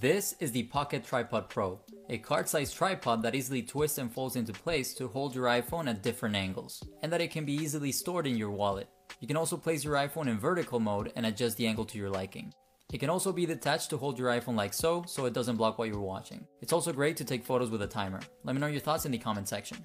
This is the Pocket Tripod Pro, a card-sized tripod that easily twists and folds into place to hold your iPhone at different angles, and that it can be easily stored in your wallet. You can also place your iPhone in vertical mode and adjust the angle to your liking. It can also be detached to hold your iPhone like so, so it doesn't block what you're watching. It's also great to take photos with a timer. Let me know your thoughts in the comment section.